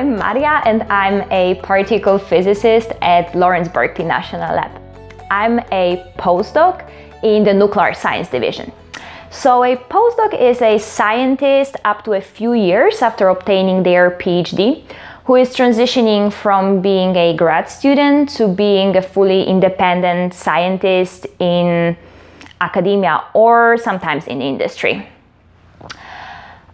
I'm Maria and I'm a particle physicist at Lawrence Berkeley National Lab. I'm a postdoc in the nuclear science division. So a postdoc is a scientist up to a few years after obtaining their PhD who is transitioning from being a grad student to being a fully independent scientist in academia or sometimes in industry.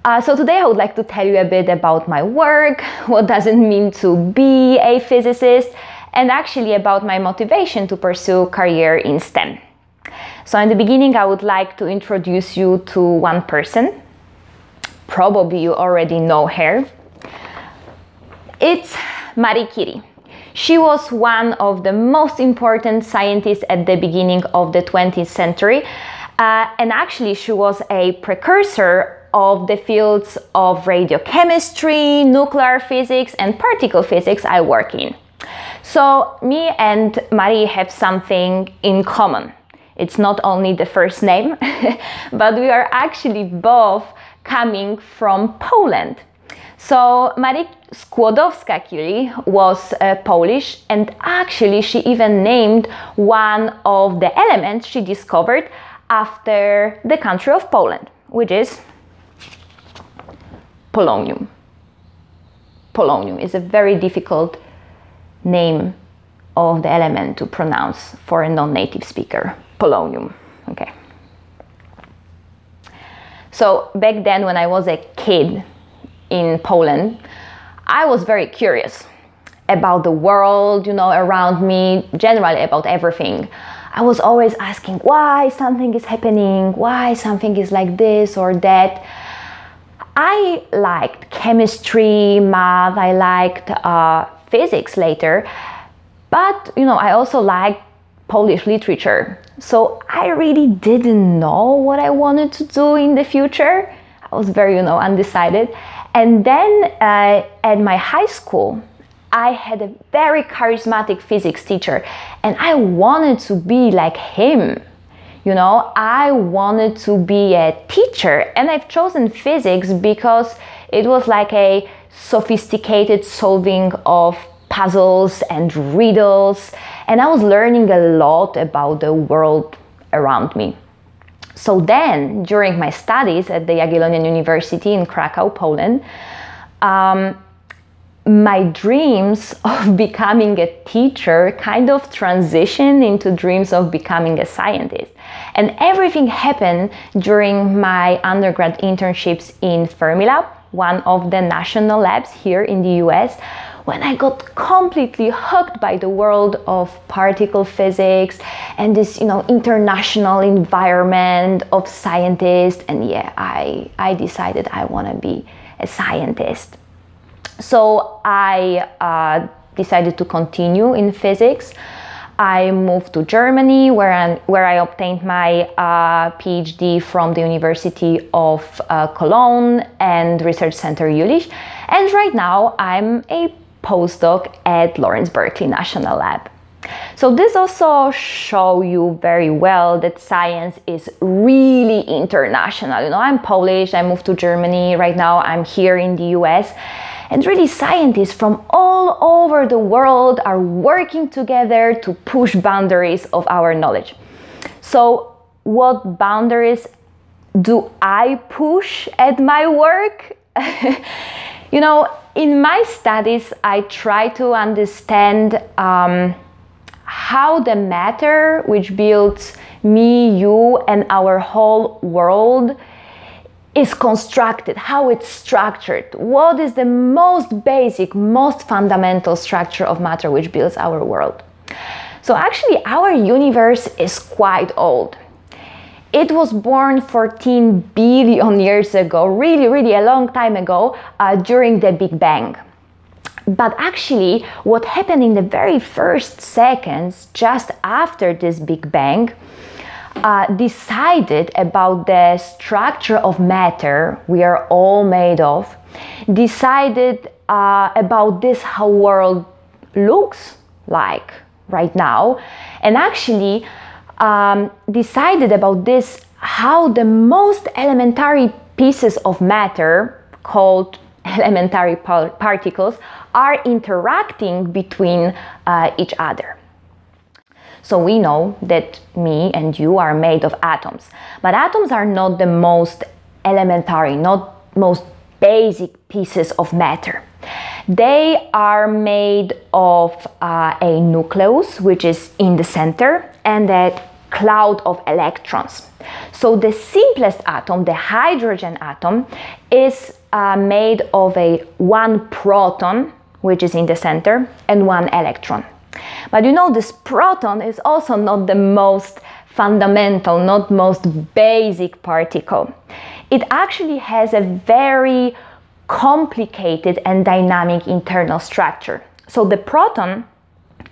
Uh, so today I would like to tell you a bit about my work, what does it mean to be a physicist, and actually about my motivation to pursue career in STEM. So in the beginning I would like to introduce you to one person. Probably you already know her. It's Marie Curie. She was one of the most important scientists at the beginning of the 20th century, uh, and actually she was a precursor of the fields of radiochemistry, nuclear physics, and particle physics I work in. So, me and Marie have something in common. It's not only the first name, but we are actually both coming from Poland. So, Marie Skłodowska-Curie was uh, Polish, and actually, she even named one of the elements she discovered after the country of Poland, which is polonium. Polonium is a very difficult name of the element to pronounce for a non-native speaker. Polonium. Okay. So back then when I was a kid in Poland, I was very curious about the world, you know, around me, generally about everything. I was always asking why something is happening, why something is like this or that. I liked chemistry, math, I liked uh, physics later, but you know, I also liked Polish literature. So I really didn't know what I wanted to do in the future. I was very, you know, undecided. And then uh, at my high school, I had a very charismatic physics teacher, and I wanted to be like him. You know, I wanted to be a teacher, and I've chosen physics because it was like a sophisticated solving of puzzles and riddles, and I was learning a lot about the world around me. So then, during my studies at the Jagiellonian University in Krakow, Poland, um, my dreams of becoming a teacher kind of transitioned into dreams of becoming a scientist. And everything happened during my undergrad internships in Fermilab, one of the national labs here in the US, when I got completely hooked by the world of particle physics and this, you know, international environment of scientists. And yeah, I, I decided I want to be a scientist. So I uh, decided to continue in physics. I moved to Germany where I, where I obtained my uh, PhD from the University of uh, Cologne and Research Center Jülich. And right now I'm a postdoc at Lawrence Berkeley National Lab. So this also show you very well that science is really international. You know, I'm Polish, I moved to Germany, right now I'm here in the US and really, scientists from all over the world are working together to push boundaries of our knowledge. So, what boundaries do I push at my work? you know, in my studies, I try to understand um, how the matter which builds me, you, and our whole world is constructed, how it's structured, what is the most basic, most fundamental structure of matter which builds our world. So, actually, our universe is quite old. It was born 14 billion years ago, really, really a long time ago, uh, during the Big Bang. But actually, what happened in the very first seconds, just after this Big Bang, uh, decided about the structure of matter we are all made of, decided uh, about this how world looks like right now, and actually um, decided about this how the most elementary pieces of matter called elementary par particles are interacting between uh, each other. So we know that me and you are made of atoms, but atoms are not the most elementary, not most basic pieces of matter. They are made of uh, a nucleus, which is in the center, and a cloud of electrons. So the simplest atom, the hydrogen atom, is uh, made of a one proton, which is in the center, and one electron. But you know, this proton is also not the most fundamental, not most basic particle. It actually has a very complicated and dynamic internal structure. So the proton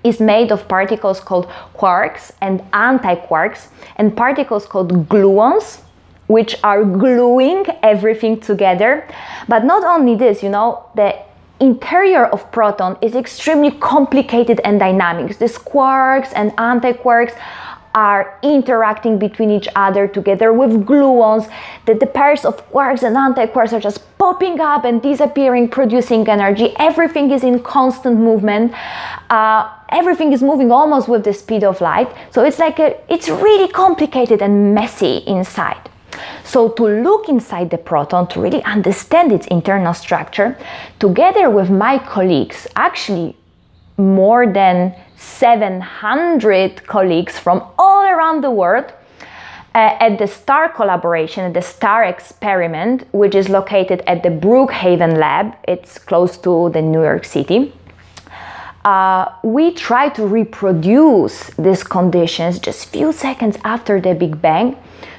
is made of particles called quarks and antiquarks and particles called gluons which are gluing everything together. But not only this, you know, the interior of proton is extremely complicated and dynamic. These quarks and antiquarks are interacting between each other together with gluons, that the pairs of quarks and antiquarks are just popping up and disappearing, producing energy. Everything is in constant movement. Uh, everything is moving almost with the speed of light. So it's like a, it's really complicated and messy inside. So to look inside the proton, to really understand its internal structure, together with my colleagues, actually more than 700 colleagues from all around the world, uh, at the STAR collaboration, at the STAR experiment, which is located at the Brookhaven Lab. It's close to the New York City. Uh, we try to reproduce these conditions just few seconds after the Big Bang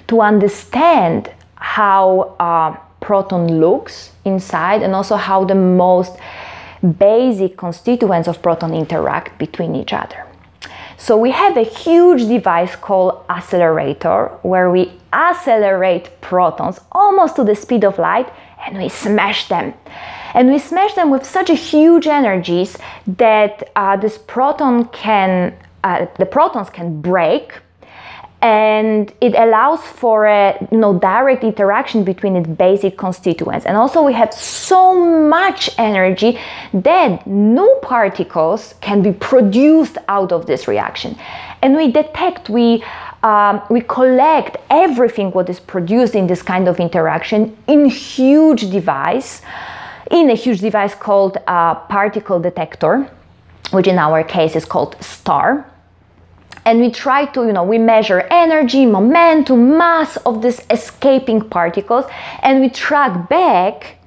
to understand how uh, proton looks inside and also how the most basic constituents of proton interact between each other. So we have a huge device called accelerator where we accelerate protons almost to the speed of light and we smash them. And we smash them with such a huge energies that uh, this proton can, uh, the protons can break and it allows for a you know, direct interaction between its basic constituents. And also we have so much energy that new particles can be produced out of this reaction. And we detect, we, um, we collect everything what is produced in this kind of interaction in huge device, in a huge device called a particle detector, which in our case is called STAR and we try to, you know, we measure energy, momentum, mass of these escaping particles, and we track back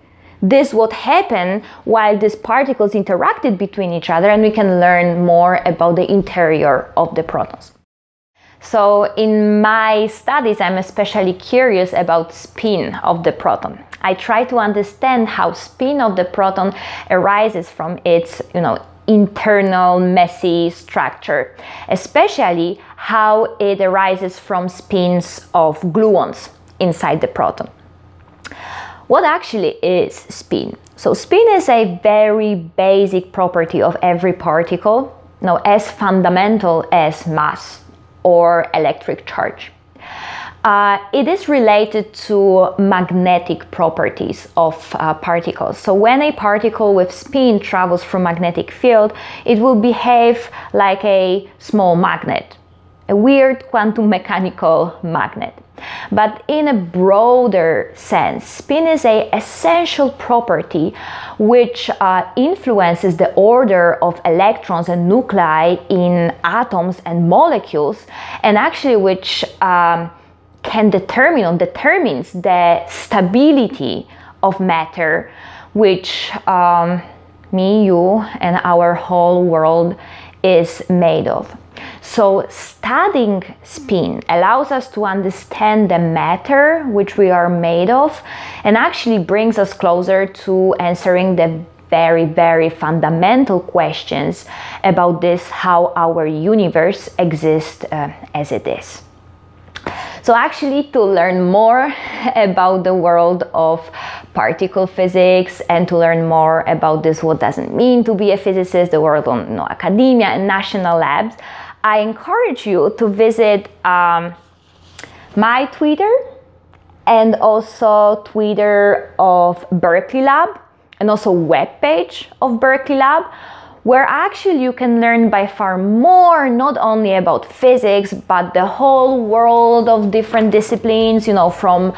this what happened while these particles interacted between each other, and we can learn more about the interior of the protons. So in my studies, I'm especially curious about spin of the proton. I try to understand how spin of the proton arises from its, you know, internal messy structure, especially how it arises from spins of gluons inside the proton. What actually is spin? So spin is a very basic property of every particle, now as fundamental as mass or electric charge. Uh, it is related to magnetic properties of uh, particles. So when a particle with spin travels through magnetic field, it will behave like a small magnet, a weird quantum mechanical magnet. But in a broader sense, spin is a essential property which uh, influences the order of electrons and nuclei in atoms and molecules, and actually which um, can determine or determines the stability of matter, which um, me, you, and our whole world is made of. So, studying spin allows us to understand the matter which we are made of and actually brings us closer to answering the very, very fundamental questions about this how our universe exists uh, as it is. So actually to learn more about the world of particle physics and to learn more about this what does it mean to be a physicist, the world on you know, academia and national labs, I encourage you to visit um, my Twitter and also Twitter of Berkeley Lab. and also web page of Berkeley Lab where actually you can learn by far more not only about physics but the whole world of different disciplines you know from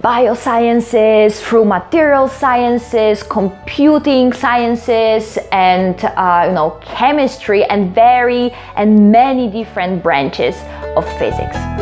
biosciences through material sciences computing sciences and uh, you know chemistry and very and many different branches of physics